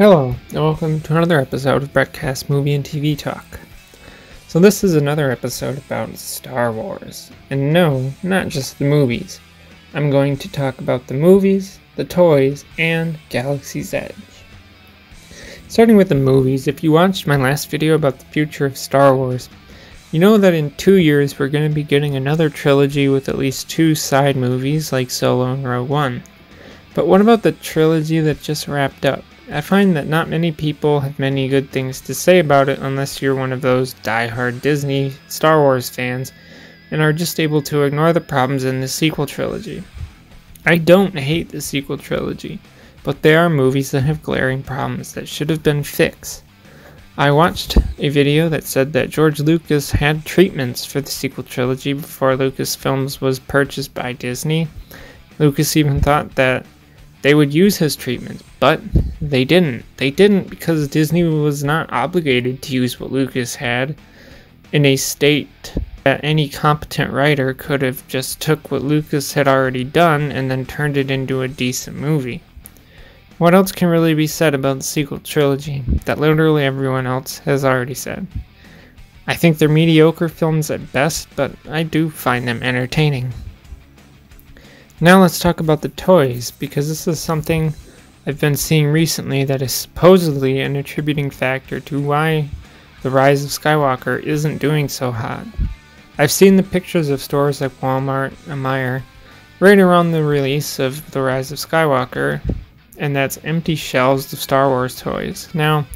Hello, and welcome to another episode of Brettcast Movie and TV Talk. So, this is another episode about Star Wars. And no, not just the movies. I'm going to talk about the movies, the toys, and Galaxy's Edge. Starting with the movies, if you watched my last video about the future of Star Wars, you know that in two years we're going to be getting another trilogy with at least two side movies like Solo and Rogue One. But what about the trilogy that just wrapped up? I find that not many people have many good things to say about it unless you're one of those die-hard Disney Star Wars fans and are just able to ignore the problems in the sequel trilogy. I don't hate the sequel trilogy, but there are movies that have glaring problems that should have been fixed. I watched a video that said that George Lucas had treatments for the sequel trilogy before Lucasfilms was purchased by Disney. Lucas even thought that they would use his treatments, but they didn't. They didn't because Disney was not obligated to use what Lucas had in a state that any competent writer could have just took what Lucas had already done and then turned it into a decent movie. What else can really be said about the sequel trilogy that literally everyone else has already said? I think they're mediocre films at best, but I do find them entertaining. Now let's talk about the toys, because this is something I've been seeing recently that is supposedly an attributing factor to why the Rise of Skywalker isn't doing so hot. I've seen the pictures of stores like Walmart and Meijer right around the release of The Rise of Skywalker, and that's empty shelves of Star Wars toys. Now,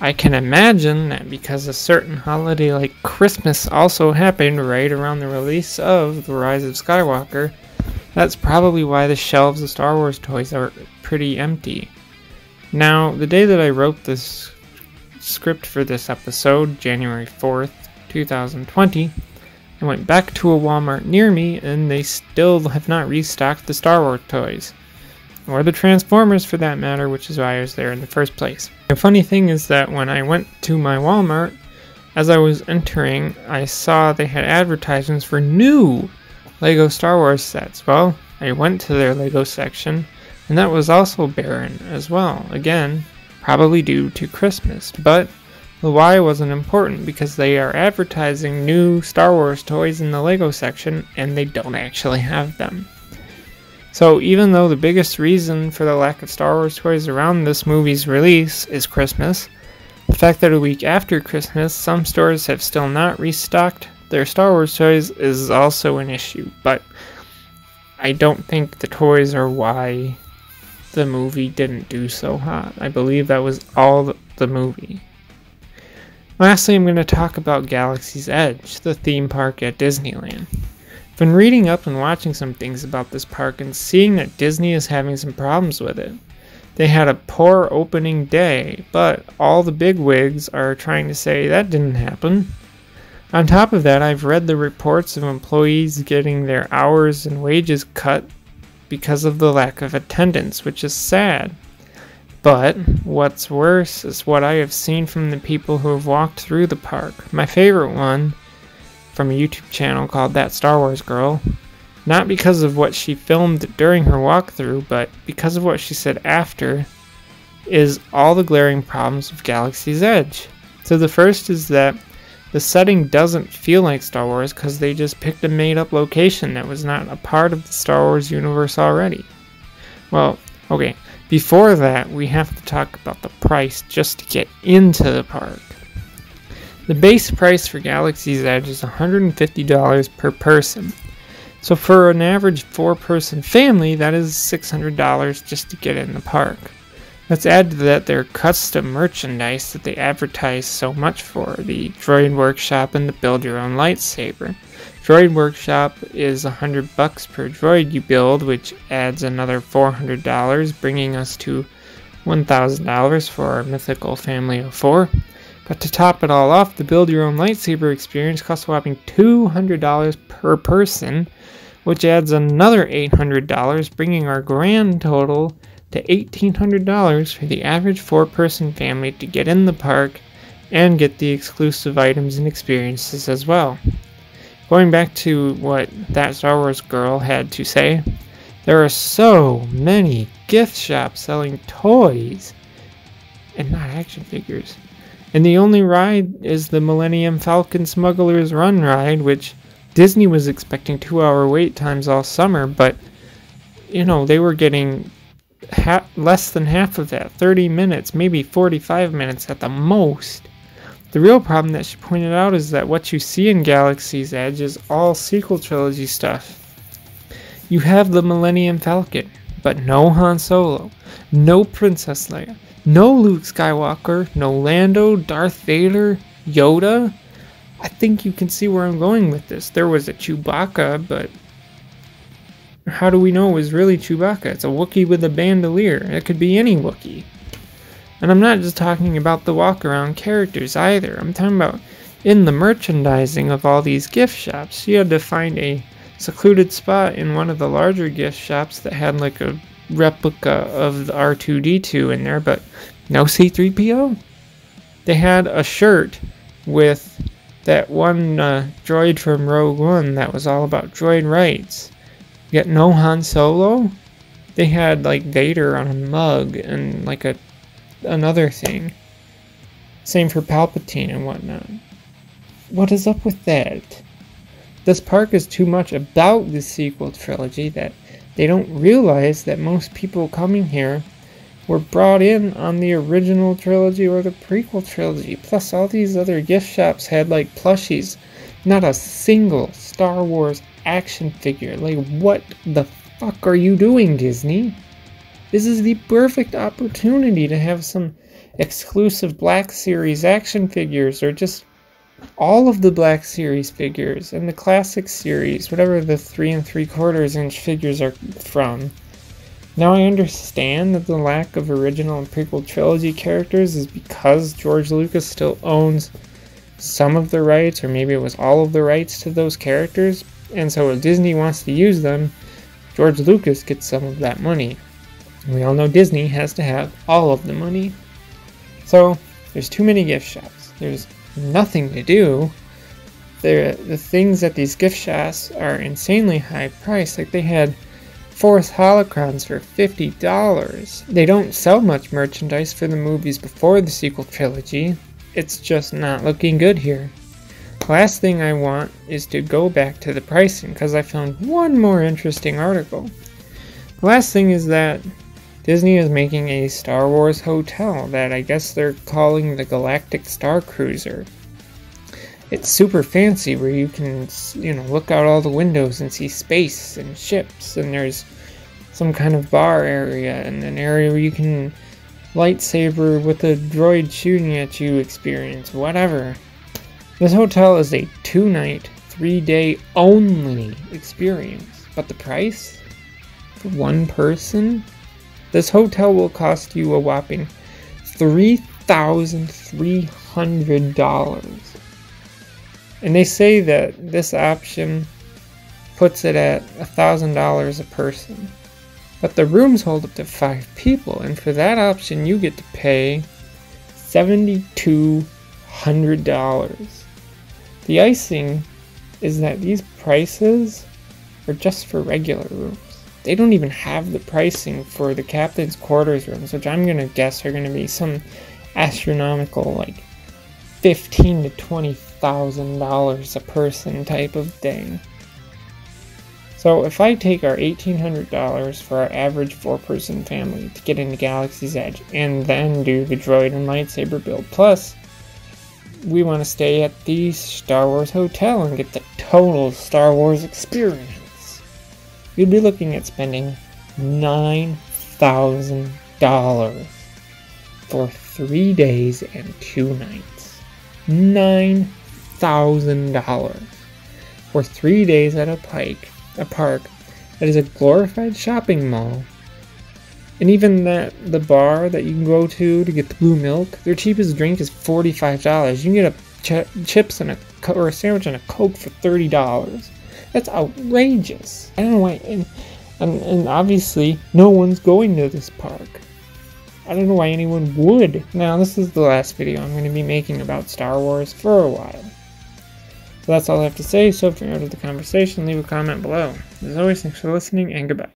I can imagine that because a certain holiday like Christmas also happened right around the release of The Rise of Skywalker, that's probably why the shelves of Star Wars toys are pretty empty. Now, the day that I wrote this script for this episode, January 4th, 2020, I went back to a Walmart near me and they still have not restocked the Star Wars toys. Or the Transformers for that matter, which is why I was there in the first place. The funny thing is that when I went to my Walmart, as I was entering, I saw they had advertisements for new Lego Star Wars sets. Well, I went to their Lego section, and that was also barren as well. Again, probably due to Christmas. But the why wasn't important because they are advertising new Star Wars toys in the Lego section, and they don't actually have them. So, even though the biggest reason for the lack of Star Wars toys around this movie's release is Christmas, the fact that a week after Christmas some stores have still not restocked their Star Wars toys is also an issue, but I don't think the toys are why the movie didn't do so hot. I believe that was all the movie. Lastly, I'm going to talk about Galaxy's Edge, the theme park at Disneyland. I've been reading up and watching some things about this park and seeing that Disney is having some problems with it. They had a poor opening day, but all the big wigs are trying to say that didn't happen. On top of that, I've read the reports of employees getting their hours and wages cut because of the lack of attendance, which is sad. But mm-hmm. what's worse is what I have seen from the people who have walked through the park. My favorite one from a YouTube channel called That Star Wars Girl. Not because of what she filmed during her walkthrough, but because of what she said after, is all the glaring problems of Galaxy's Edge. So the first is that the setting doesn't feel like Star Wars because they just picked a made up location that was not a part of the Star Wars universe already. Well, okay, before that, we have to talk about the price just to get into the park. The base price for Galaxy's Edge is $150 per person. So for an average four person family, that is $600 just to get in the park. Let's add to that their custom merchandise that they advertise so much for the Droid Workshop and the Build Your Own Lightsaber. Droid Workshop is 100 bucks per droid you build, which adds another $400, bringing us to $1,000 for our mythical family of four. But to top it all off, the Build Your Own Lightsaber experience costs a whopping $200 per person, which adds another $800, bringing our grand total to $1,800 for the average four person family to get in the park and get the exclusive items and experiences as well. Going back to what that Star Wars girl had to say, there are so many gift shops selling toys. and not action figures. And the only ride is the Millennium Falcon Smuggler's Run ride, which Disney was expecting two hour wait times all summer, but you know, they were getting ha- less than half of that 30 minutes, maybe 45 minutes at the most. The real problem that she pointed out is that what you see in Galaxy's Edge is all sequel trilogy stuff. You have the Millennium Falcon, but no Han Solo, no Princess Leia, no Luke Skywalker, no Lando, Darth Vader, Yoda. I think you can see where I'm going with this. There was a Chewbacca, but how do we know it was really Chewbacca? It's a Wookiee with a bandolier. It could be any Wookiee. And I'm not just talking about the walk around characters either. I'm talking about in the merchandising of all these gift shops. You had to find a secluded spot in one of the larger gift shops that had like a replica of the R2D2 in there, but no C3PO. They had a shirt with that one uh, droid from Rogue One that was all about droid rights. Yet no Han Solo. They had like Vader on a mug and like a another thing. Same for Palpatine and whatnot. What is up with that? This park is too much about the sequel trilogy that they don't realize that most people coming here were brought in on the original trilogy or the prequel trilogy. Plus, all these other gift shops had like plushies. Not a single Star Wars action figure. Like, what the fuck are you doing, Disney? This is the perfect opportunity to have some exclusive Black Series action figures or just all of the Black Series figures and the Classic Series, whatever the three and three quarters inch figures are from. Now I understand that the lack of original and prequel trilogy characters is because George Lucas still owns some of the rights, or maybe it was all of the rights to those characters, and so if Disney wants to use them, George Lucas gets some of that money. We all know Disney has to have all of the money. So there's too many gift shops. There's nothing to do. There, the things at these gift shops are insanely high priced. Like they had Force holocrons for $50. They don't sell much merchandise for the movies before the sequel trilogy. It's just not looking good here. Last thing I want is to go back to the pricing because I found one more interesting article. The last thing is that Disney is making a Star Wars hotel that I guess they're calling the Galactic Star Cruiser. It's super fancy where you can, you know, look out all the windows and see space and ships, and there's some kind of bar area and an area where you can lightsaber with a droid shooting at you experience, whatever. This hotel is a two night, three day only experience, but the price? For one person? This hotel will cost you a whopping $3,300. And they say that this option puts it at $1,000 a person. But the rooms hold up to five people, and for that option, you get to pay $7,200. The icing is that these prices are just for regular rooms they don't even have the pricing for the captain's quarters rooms, which I'm gonna guess are gonna be some astronomical like fifteen to twenty thousand dollars a person type of thing. So if I take our eighteen hundred dollars for our average four person family to get into Galaxy's Edge and then do the droid and lightsaber build, plus we want to stay at the Star Wars Hotel and get the total Star Wars experience you'd be looking at spending $9,000 for three days and two nights. $9,000 for three days at a pike, a park that is a glorified shopping mall. And even that the bar that you can go to to get the blue milk, their cheapest drink is $45. You can get a ch- chips and a or a sandwich and a coke for $30. That's outrageous. I don't know why. And, and, and obviously, no one's going to this park. I don't know why anyone would. Now, this is the last video I'm going to be making about Star Wars for a while. So that's all I have to say. So if you're out of the conversation, leave a comment below. As always, thanks for listening and goodbye.